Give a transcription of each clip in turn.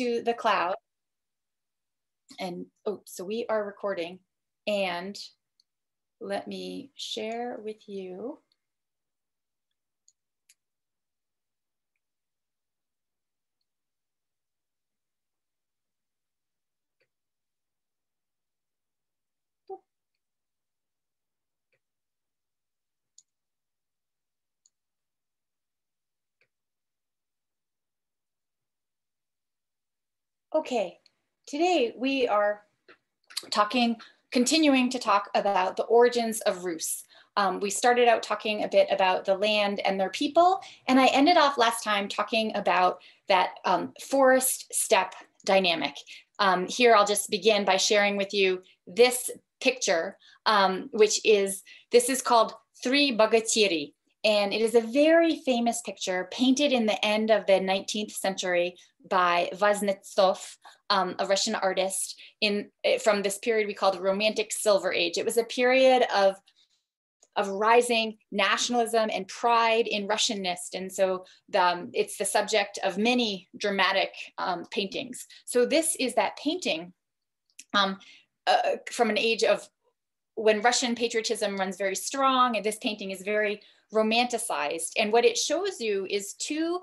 to the cloud. And oh, so we are recording. And let me share with you. Okay, today we are talking, continuing to talk about the origins of Rus. Um, we started out talking a bit about the land and their people, and I ended off last time talking about that um, forest steppe dynamic. Um, here I'll just begin by sharing with you this picture, um, which is, this is called Three Bogatyri. And it is a very famous picture painted in the end of the 19th century by Vasnetsov, um, a Russian artist in eh, from this period we call the Romantic Silver Age. It was a period of of rising nationalism and pride in Russianness. And so the, um, it's the subject of many dramatic um, paintings. So this is that painting um, uh, from an age of when Russian patriotism runs very strong, and this painting is very romanticized. And what it shows you is two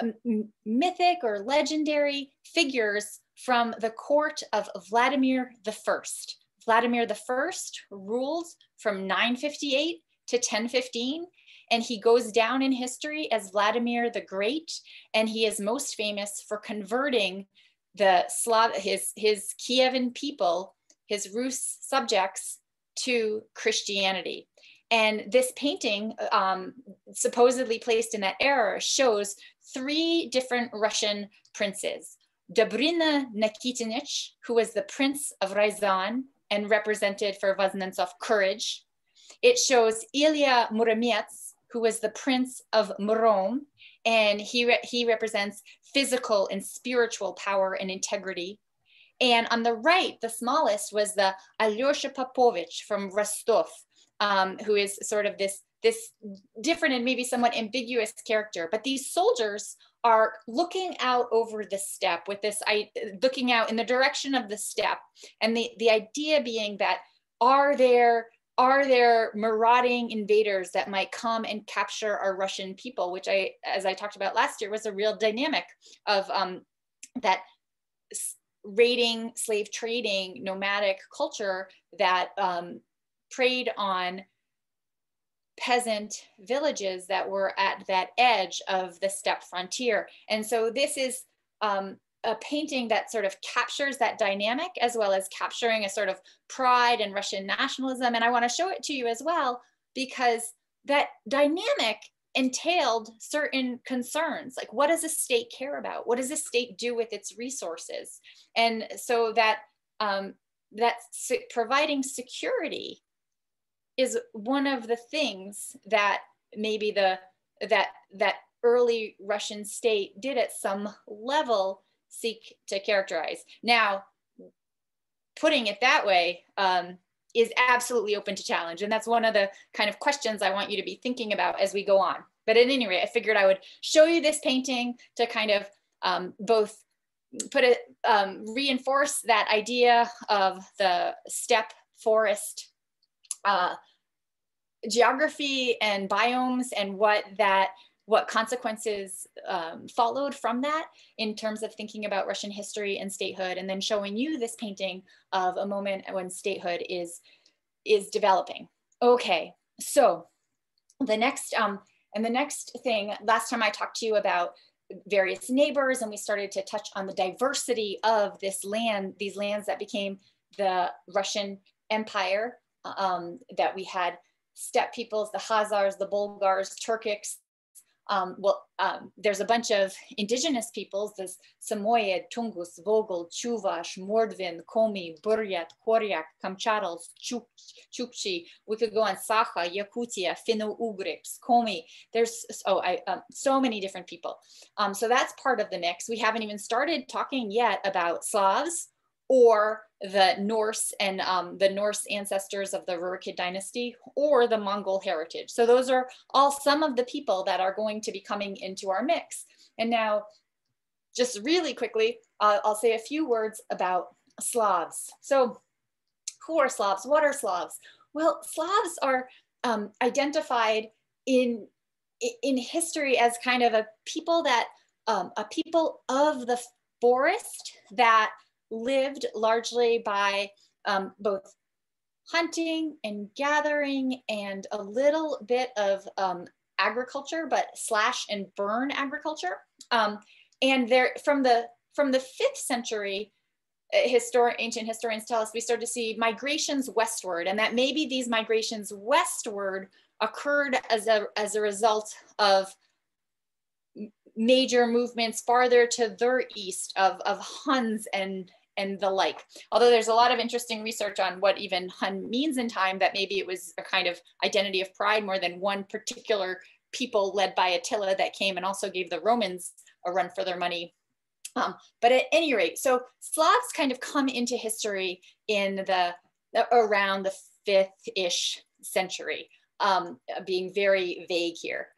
Um, mythic or legendary figures from the court of Vladimir I. Vladimir I ruled from 958 to 1015, and he goes down in history as Vladimir the Great, and he is most famous for converting the Slav, his, his Kievan people, his Rus subjects, to Christianity. And this painting, um, supposedly placed in that era, shows three different Russian princes. Dobrina Nikitinich, who was the prince of Ryazan and represented for Vasnetsov courage. It shows Ilya Muromets, who was the prince of Murom, and he, re he represents physical and spiritual power and integrity. And on the right, the smallest was the Alyosha Popovich from Rostov, um, who is sort of this this different and maybe somewhat ambiguous character. But these soldiers are looking out over the steppe with this, I, looking out in the direction of the steppe. And the, the idea being that are there are there marauding invaders that might come and capture our Russian people, which I, as I talked about last year, was a real dynamic of um, that raiding, slave trading, nomadic culture that um, preyed on peasant villages that were at that edge of the steppe frontier. And so this is um, a painting that sort of captures that dynamic as well as capturing a sort of pride and Russian nationalism. And I want to show it to you as well because that dynamic entailed certain concerns like what does a state care about what does a state do with its resources and so that um, that providing security is one of the things that maybe the that that early Russian state did at some level seek to characterize. Now, putting it that way um, is absolutely open to challenge, and that's one of the kind of questions I want you to be thinking about as we go on. But at any rate, I figured I would show you this painting to kind of um, both put it um, reinforce that idea of the steppe forest uh, geography and biomes and what that what consequences um, followed from that in terms of thinking about Russian history and statehood, and then showing you this painting of a moment when statehood is is developing. Okay, so the next um, and the next thing, last time I talked to you about various neighbors, and we started to touch on the diversity of this land, these lands that became the Russian Empire um, that we had steppe peoples, the Khazars, the Bulgars, Turkics. Um, well, um, there's a bunch of indigenous peoples, there's Samoyed, Tungus, Vogul, Chuvash, Mordvin, Komi, Buryat, Koryak, Kamchadals, Chuk Chukchi. We could go on Sakha, Yakutia, Finno-Ugrics, Komi. There's oh, I, um, so many different people. Um, so that's part of the mix. We haven't even started talking yet about Slavs or the Norse and um, the Norse ancestors of the Rurikid dynasty or the Mongol heritage. So those are all some of the people that are going to be coming into our mix. And now just really quickly, uh, I'll say a few words about Slavs. So who are Slavs? What are Slavs? Well, Slavs are um, identified in, in history as kind of a people that, um, a people of the forest that lived largely by um, both hunting and gathering and a little bit of um, agriculture, but slash and burn agriculture. Um, and there from the from the fifth century, uh, historic ancient historians tell us we start to see migrations westward, and that maybe these migrations westward occurred as a as a result of major movements farther to their east of, of Huns and and the like. Although there's a lot of interesting research on what even Hun means in time, that maybe it was a kind of identity of pride more than one particular people led by Attila that came and also gave the Romans a run for their money. Um, but at any rate, so Slavs kind of come into history in the around the fifth-ish century, um, being very vague here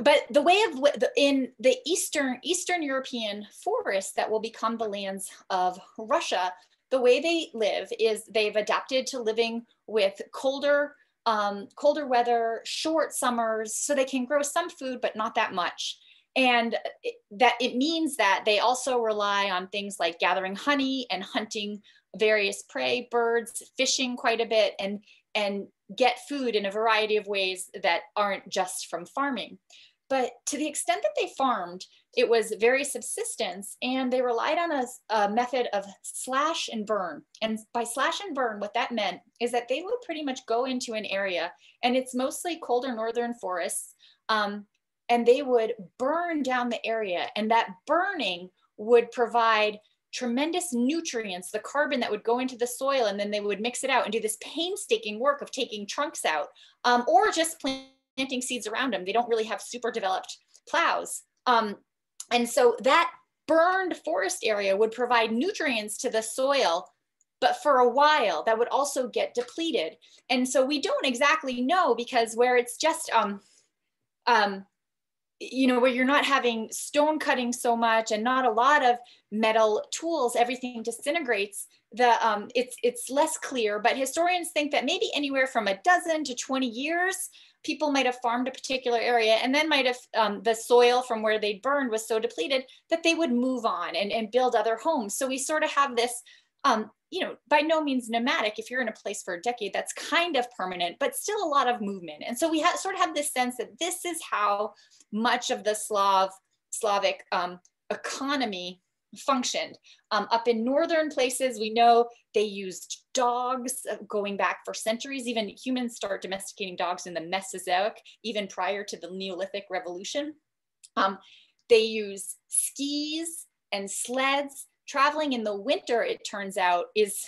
but the way of in the eastern eastern european forests that will become the lands of russia the way they live is they've adapted to living with colder um, colder weather short summers so they can grow some food but not that much. And it, that it means that they also rely on things like gathering honey and hunting various prey birds fishing quite a bit and and get food in a variety of ways that aren't just from farming. But to the extent that they farmed, it was very subsistence and they relied on a, a, method of slash and burn. And by slash and burn, what that meant is that they would pretty much go into an area and it's mostly colder northern forests. Um, and they would burn down the area and that burning would provide tremendous nutrients, the carbon that would go into the soil, and then they would mix it out and do this painstaking work of taking trunks out um, or just planting seeds around them. They don't really have super developed plows. Um, and so that burned forest area would provide nutrients to the soil but for a while that would also get depleted and so we don't exactly know because where it's just um, um, you know, where you're not having stone cutting so much and not a lot of metal tools, everything disintegrates. The um, it's it's less clear, but historians think that maybe anywhere from a dozen to 20 years, people might have farmed a particular area and then might have um, the soil from where they burned was so depleted that they would move on and, and build other homes. So we sort of have this um, you know, by no means nomadic. If you're in a place for a decade, that's kind of permanent, but still a lot of movement. And so we have, sort of have this sense that this is how much of the Slav Slavic um, economy functioned. Um, up in northern places, we know they used dogs uh, going back for centuries. Even humans start domesticating dogs in the Mesozoic, even prior to the Neolithic Revolution. Um, they use skis and sleds traveling in the winter, it turns out, is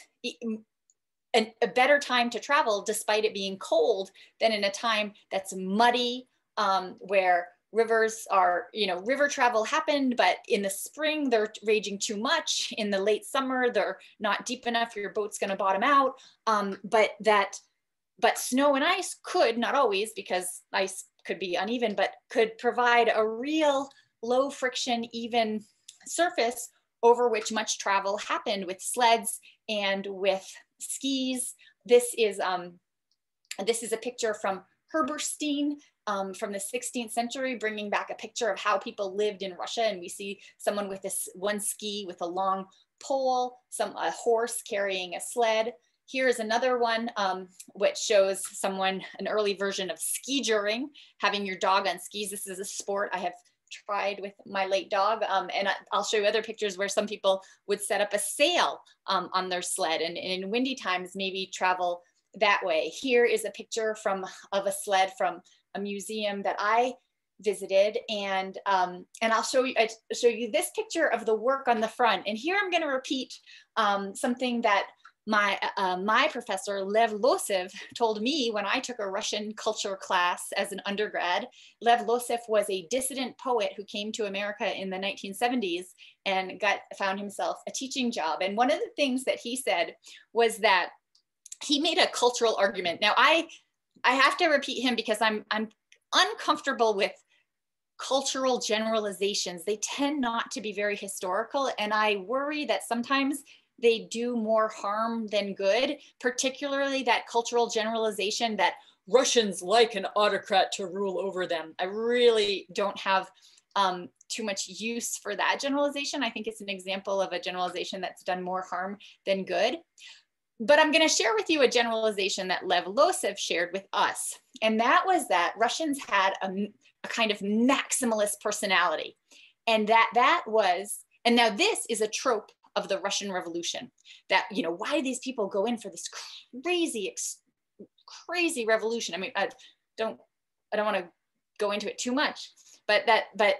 a, a better time to travel despite it being cold than in a time that's muddy, um, where rivers are, you know, river travel happened, but in the spring they're raging too much. In the late summer, they're not deep enough, your boat's gonna bottom out. Um, but that, but snow and ice could, not always because ice could be uneven, but could provide a real low friction, even surface over which much travel happened with sleds and with skis. This is, um, this is a picture from Herberstein um, from the 16th century, bringing back a picture of how people lived in Russia. And we see someone with this one ski with a long pole, some a horse carrying a sled. Here is another one um, which shows someone, an early version of skijoring, having your dog on skis. This is a sport I have tried with my late dog. Um, and I, will show you other pictures where some people would set up a sail um, on their sled and, and in windy times maybe travel that way. Here is a picture from of a sled from a museum that I visited and um, and I'll show you I show you this picture of the work on the front and here I'm going to repeat um, something that my, uh, my professor, Lev Losev, told me when I took a Russian culture class as an undergrad. Lev Losev was a dissident poet who came to America in the 1970s and got found himself a teaching job. And one of the things that he said was that he made a cultural argument. Now I I have to repeat him because I'm I'm uncomfortable with cultural generalizations. They tend not to be very historical. And I worry that sometimes they do more harm than good, particularly that cultural generalization that Russians like an autocrat to rule over them. I really don't have um, too much use for that generalization. I think it's an example of a generalization that's done more harm than good. But I'm going to share with you a generalization that Lev Losev shared with us. And that was that Russians had a, a kind of maximalist personality. And that that was, and now this is a trope of the Russian Revolution. That, you know, why do these people go in for this crazy, crazy revolution? I mean, I don't, I don't want to go into it too much, but that, but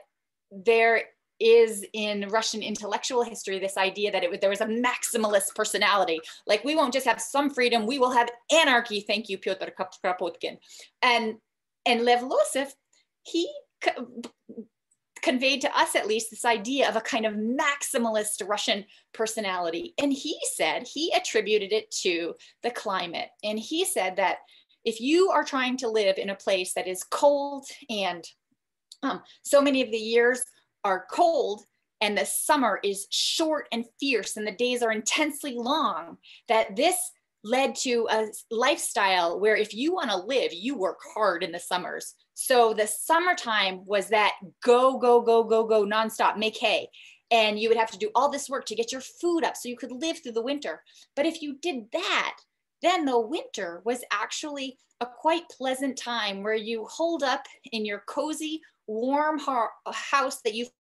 there is in Russian intellectual history this idea that it, was there was a maximalist personality. Like we won't just have some freedom, we will have anarchy. Thank you, Pyotr Kropotkin. And and Lev Losev, he conveyed to us at least this idea of a kind of maximalist Russian personality. And he said he attributed it to the climate. And he said that if you are trying to live in a place that is cold and um, so many of the years are cold and the summer is short and fierce and the days are intensely long, that this led to a lifestyle where if you want to live, you work hard in the summers. So the summertime was that go, go, go, go, go nonstop, make hay. And you would have to do all this work to get your food up so you could live through the winter. But if you did that, then the winter was actually a quite pleasant time where you hold up in your cozy warm house that you've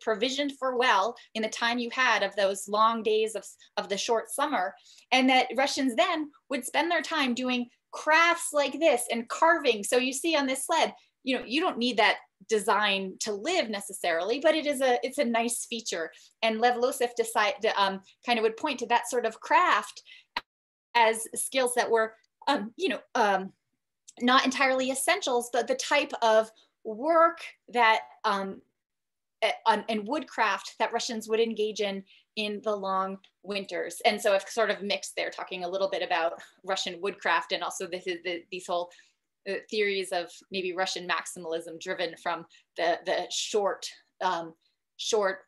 provisioned for well in the time you had of those long days of, of the short summer. And that Russians then would spend their time doing crafts like this and carving. So you see on this sled, you know, you don't need that design to live necessarily, but it is a it's a nice feature. And Lev Losev decide um, kind of would point to that sort of craft as skills that were, um, you know, um, not entirely essentials, but the type of work that um, and woodcraft that Russians would engage in in the long winters. And so I've sort of mixed there, talking a little bit about Russian woodcraft and also is the, these whole uh, theories of maybe Russian maximalism driven from the the short um, short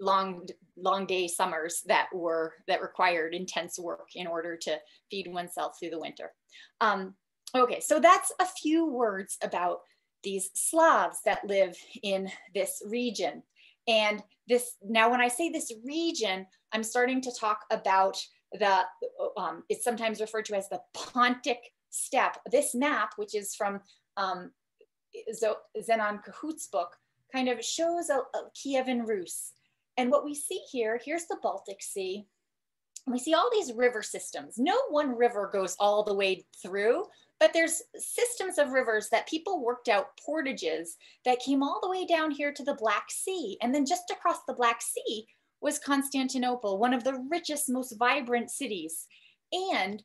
long long day summers that were that required intense work in order to feed oneself through the winter. Um, okay, so that's a few words about these Slavs that live in this region. And this now, when I say this region, I'm starting to talk about the, um, it's sometimes referred to as the Pontic steppe. This map, which is from um, Zenon book, kind of shows a, a Kievan Rus. And what we see here, here's the Baltic Sea. We see all these river systems. No one river goes all the way through, but there's systems of rivers that people worked out portages that came all the way down here to the Black Sea. And then just across the Black Sea was Constantinople, one of the richest, most vibrant cities. And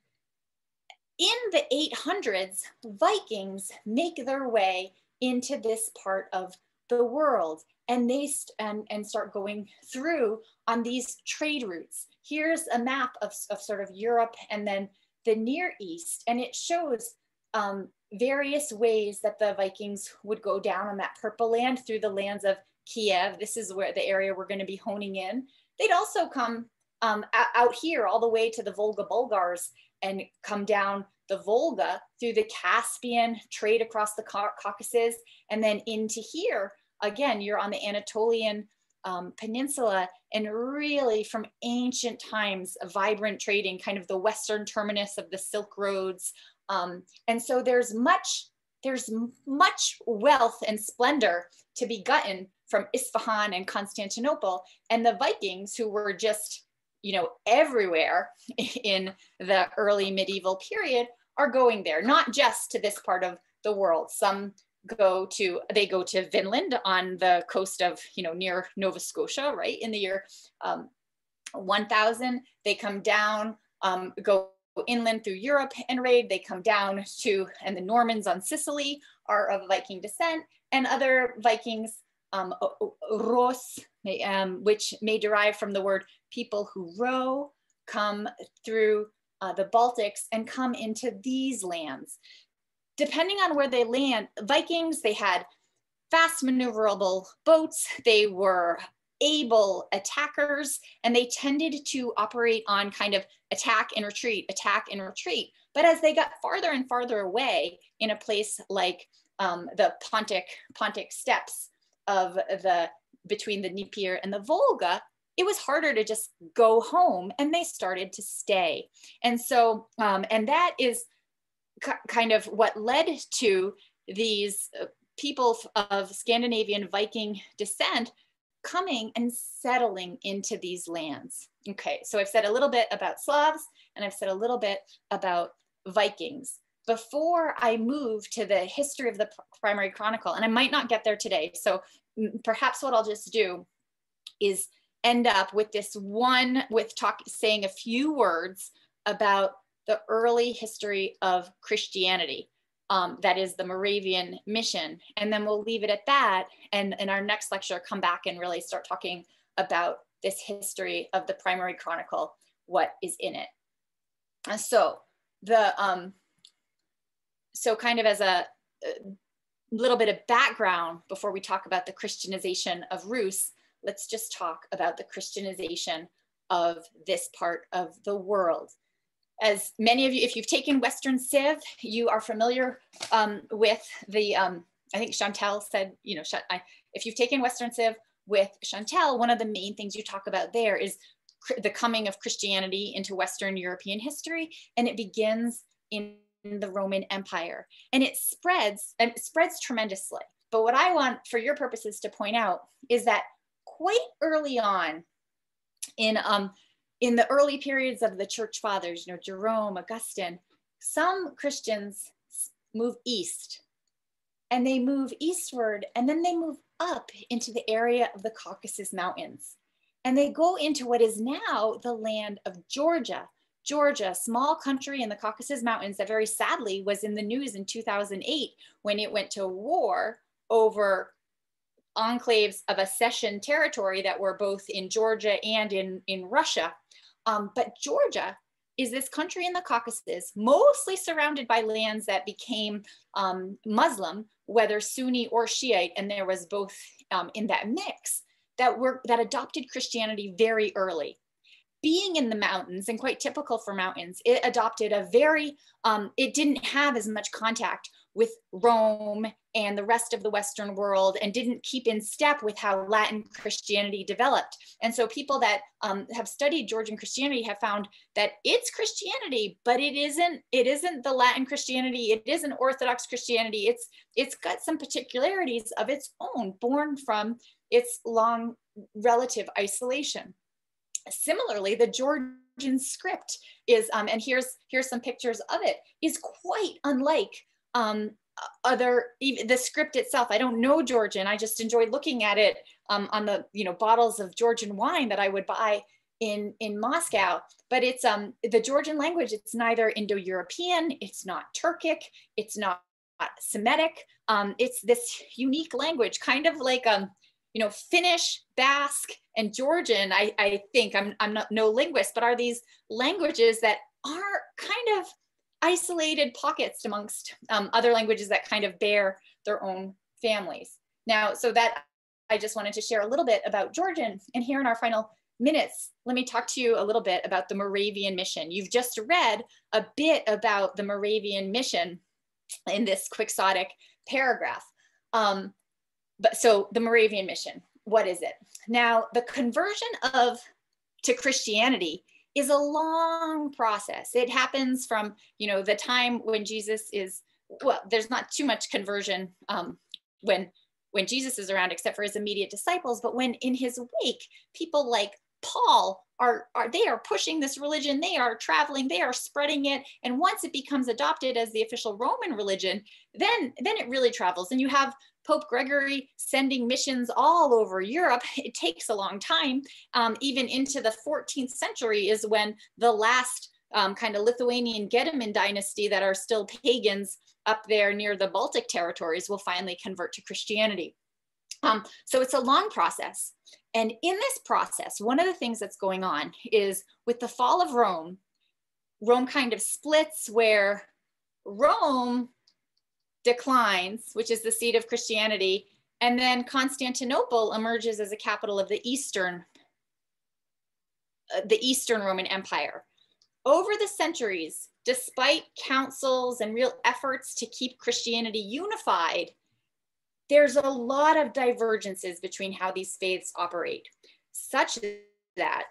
in the 800s, Vikings make their way into this part of the world and they and, and start going through on these trade routes. Here's a map of, of sort of Europe and then the Near East, and it shows um, various ways that the Vikings would go down on that purple land through the lands of Kiev. This is where the area we're going to be honing in. They'd also come um, out here all the way to the Volga Bulgars and come down the Volga through the Caspian, trade across the Caucasus, and then into here. Again, you're on the Anatolian um, peninsula and really from ancient times, vibrant trading, kind of the western terminus of the Silk Roads, um, and so there's much, there's much wealth and splendor to be gotten from Isfahan and Constantinople. And the Vikings, who were just, you know, everywhere in the early medieval period, are going there, not just to this part of the world. Some go to they go to Vinland on the coast of you know near Nova Scotia, right? In the year um, 1000, they come down, um, go inland through Europe and raid. They come down to, and the Normans on Sicily are of Viking descent, and other Vikings, um, Ros, um, which may derive from the word people who row, come through uh, the Baltics and come into these lands. Depending on where they land, Vikings, they had fast maneuverable boats. They were able attackers and they tended to operate on kind of attack and retreat, attack and retreat. But as they got farther and farther away in a place like um, the Pontic, Pontic steppes of the between the Dnieper and the Volga, it was harder to just go home and they started to stay. And so, um, and that is kind of what led to these uh, people of Scandinavian Viking descent coming and settling into these lands. Okay, so I've said a little bit about Slavs and I've said a little bit about Vikings. Before I move to the history of the primary chronicle, and I might not get there today, so mm, perhaps what I'll just do is end up with this one, with talk, saying a few words about the early history of Christianity. Um, that is the Moravian mission. And then we'll leave it at that. And in our next lecture, come back and really start talking about this history of the primary chronicle, what is in it. And so the, um, so kind of as a, a little bit of background before we talk about the Christianization of Rus, let's just talk about the Christianization of this part of the world as many of you, if you've taken Western Civ, you are familiar um, with the, um, I think Chantal said, you know, if you've taken Western Civ with Chantal, one of the main things you talk about there is the coming of Christianity into Western European history. And it begins in the Roman Empire and it spreads and it spreads tremendously. But what I want for your purposes to point out is that quite early on in um, in the early periods of the church fathers, you know, Jerome, Augustine, some Christians move east and they move eastward and then they move up into the area of the Caucasus Mountains. And they go into what is now the land of Georgia. Georgia, small country in the Caucasus Mountains that very sadly was in the news in 2008 when it went to war over enclaves of accession territory that were both in Georgia and in, in Russia. Um, but Georgia is this country in the Caucasus, mostly surrounded by lands that became um, Muslim, whether Sunni or Shiite, and there was both um, in that mix that were that adopted Christianity very early. Being in the mountains and quite typical for mountains, it adopted a very, um, it didn't have as much contact with Rome and the rest of the Western world and didn't keep in step with how Latin Christianity developed. And so people that um, have studied Georgian Christianity have found that it's Christianity, but it isn't, it isn't the Latin Christianity, it isn't Orthodox Christianity. It's it's got some particularities of its own, born from its long relative isolation. Similarly, the Georgian script is, um, and here's here's some pictures of it, is quite unlike um, other even the script itself. I don't know georgian. I just enjoy looking at it um, on the you know bottles of georgian wine that i would buy in in moscow. But it's um the georgian language it's neither indo-european it's not turkic it's not semitic. Um it's this unique language kind of like um you know finnish basque and georgian i i think. I'm i'm not no linguist but are these languages that are kind of isolated pockets amongst um, other languages that kind of bear their own families. Now, so that I just wanted to share a little bit about Georgian. And here in our final minutes, let me talk to you a little bit about the Moravian mission. You've just read a bit about the Moravian mission in this quixotic paragraph. Um, but so the Moravian mission, what is it? Now, the conversion of to Christianity is a long process. It happens from, you know, the time when Jesus is, well, there's not too much conversion um, when when Jesus is around, except for his immediate disciples. But when in his wake, people like Paul are, are they are pushing this religion, they are traveling, they are spreading it. And once it becomes adopted as the official Roman religion, then, then it really travels. And you have Pope Gregory sending missions all over Europe. It takes a long time. Um, even into the 14th century is when the last um, kind of Lithuanian Gedimine dynasty that are still pagans up there near the Baltic territories will finally convert to Christianity. Um, so it's a long process. And in this process, one of the things that's going on is with the fall of Rome, Rome kind of splits where Rome declines, which is the seat of Christianity, And then Constantinople emerges as a capital of the Eastern, uh, the Eastern Roman Empire. Over the centuries, despite councils and real efforts to keep Christianity unified, there's a lot of divergences between how these faiths operate, such that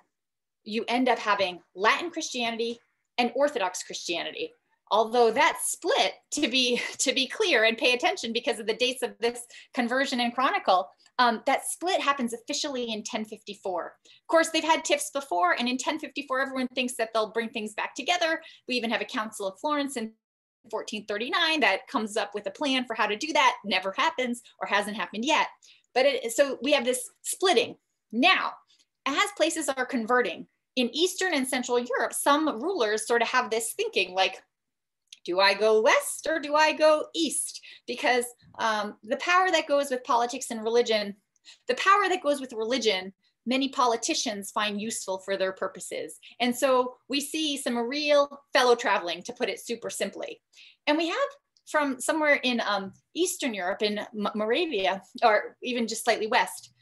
you end up having Latin Christianity and Orthodox Christianity. Although that split, to be to be clear and pay attention because of the dates of this conversion and chronicle, um, that split happens officially in 1054. Of course, they've had tiffs before, and in 1054, everyone thinks that they'll bring things back together. We even have a Council of Florence in 1439 that comes up with a plan for how to do that. Never happens or hasn't happened yet. But it, so we have this splitting. Now, as places are converting, in Eastern and Central Europe, some rulers sort of have this thinking like, do I go west or do I go east? Because um, the power that goes with politics and religion, the power that goes with religion, many politicians find useful for their purposes. And so we see some real fellow traveling, to put it super simply. And we have from somewhere in um, Eastern Europe, in Moravia, or even just slightly west,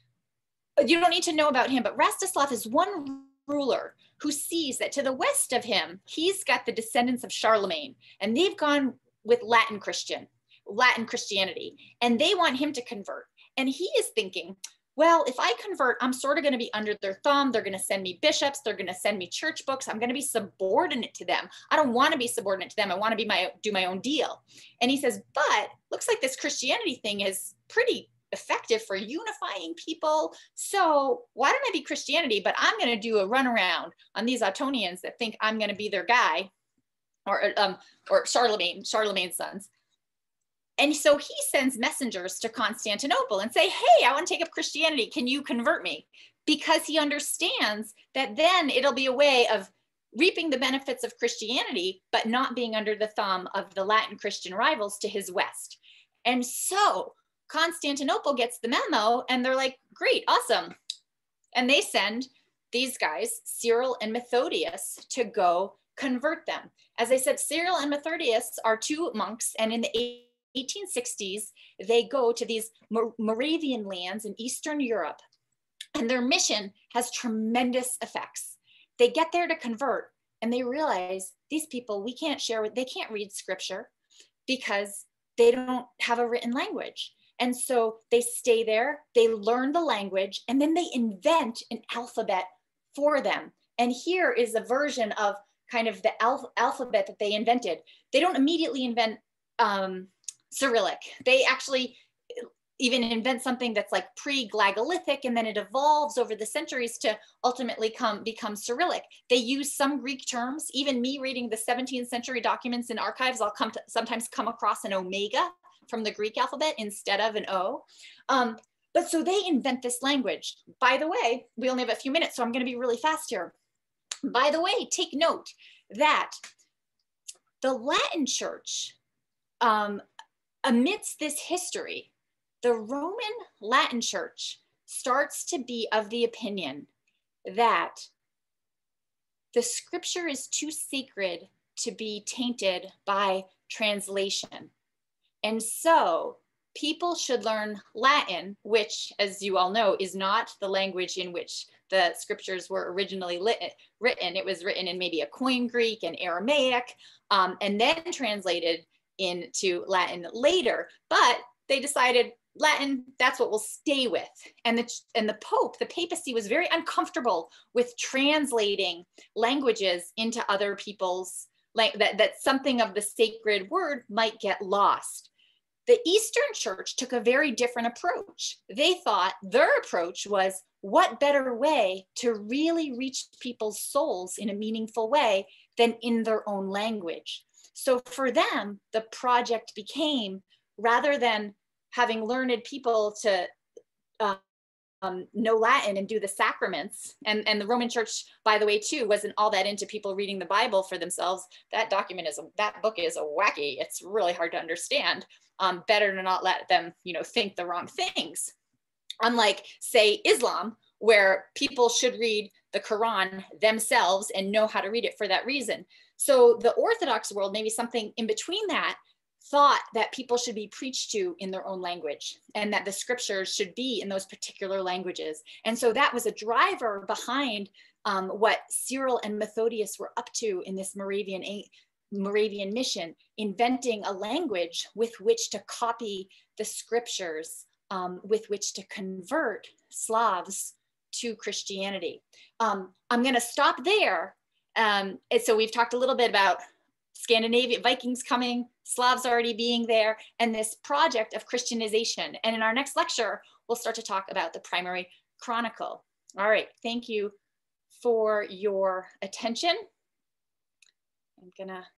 you don't need to know about him, but Rastislav is one ruler who sees that to the west of him, he's got the descendants of Charlemagne, and they've gone with Latin Christian, Latin Christianity, and they want him to convert. And he is thinking, well, if I convert, I'm sort of going to be under their thumb. They're going to send me bishops. They're going to send me church books. I'm going to be subordinate to them. I don't want to be subordinate to them. I want to be my do my own deal. And he says, but looks like this Christianity thing is pretty effective for unifying people. So why don't I be Christianity? But I'm going to do a runaround on these Ottonians that think I'm going to be their guy, or um, or Charlemagne, Charlemagne's sons. And so he sends messengers to Constantinople and say, "Hey, I want to take up Christianity. Can you convert me?" Because he understands that then it'll be a way of reaping the benefits of Christianity, but not being under the thumb of the Latin Christian rivals to his west. And so Constantinople gets the memo and they're like, great, awesome. And they send these guys, Cyril and Methodius, to go convert them. As I said, Cyril and Methodius are two monks, and in the 1860s, they go to these Moravian lands in Eastern Europe, and their mission has tremendous effects. They get there to convert, and they realize these people, we can't share with, they can't read scripture because they don't have a written language. And so they stay there, they learn the language, and then they invent an alphabet for them. And here is a version of kind of the alph- alphabet that they invented. They don't immediately invent um, Cyrillic. They actually even invent something that's like pre-Glagolitic and then it evolves over the centuries to ultimately come become cyrillic they use some greek terms even me reading the 17th century documents in archives i'll come to sometimes come across an omega from the Greek alphabet instead of an O. Um, but so they invent this language. By the way, we only have a few minutes, so I'm going to be really fast here. By the way, take note that the Latin church, um, amidst this history, the Roman Latin church starts to be of the opinion that the scripture is too sacred to be tainted by translation. And so people should learn Latin, which, as you all know, is not the language in which the scriptures were originally lit, written. It was written in maybe a Koine Greek and Aramaic, um, and then translated into Latin later. But they decided Latin, that's what we'll stay with. And the, and the Pope, the papacy was very uncomfortable with translating languages into other people's, like that, that something of the sacred word might get lost. The Eastern Church took a very different approach. They thought their approach was what better way to really reach people's souls in a meaningful way than in their own language. So for them, the project became rather than having learned people to uh, um, know Latin and do the sacraments. And, and the Roman church, by the way, too, wasn't all that into people reading the Bible for themselves. That document is, a, that book is a wacky. It's really hard to understand. Um, better to not let them, you know, think the wrong things. Unlike, say, Islam, where people should read the Quran themselves and know how to read it for that reason. So the Orthodox world, maybe something in between that, thought that people should be preached to in their own language and that the scriptures should be in those particular languages. And so that was a driver behind um, what Cyril and Methodius were up to in this Moravian, Moravian mission, inventing a language with which to copy the scriptures, um, with which to convert Slavs to Christianity. Um, I'm going to stop there. Um, so we've talked a little bit about Scandinavia, Vikings coming, Slavs already being there, and this project of Christianization. And in our next lecture, we'll start to talk about the primary chronicle. All right, thank you for your attention. I'm gonna